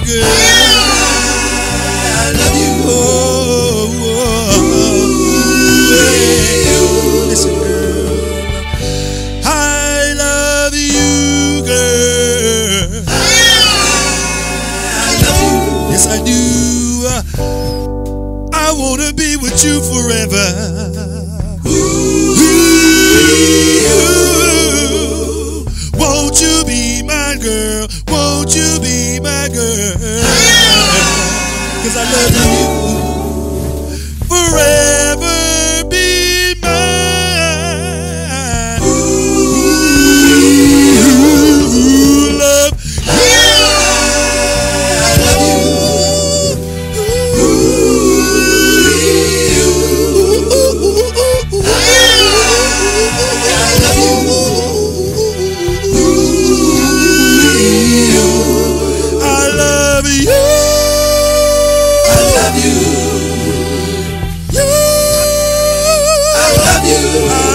you. I love you. Oh. Listen, girl. I love you, girl. Yes, I do. I wanna be with you forever. Ooh. girl? Won't you be my girl? Cause I love you. you.